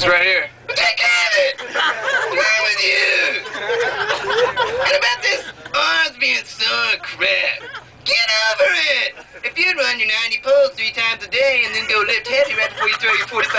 It's right here. Well, take care of it. What's wrong with you? And about this arms being sore crap. Get over it. If you'd run your 90 pulls three times a day and then go lift heavy right before you throw your forty.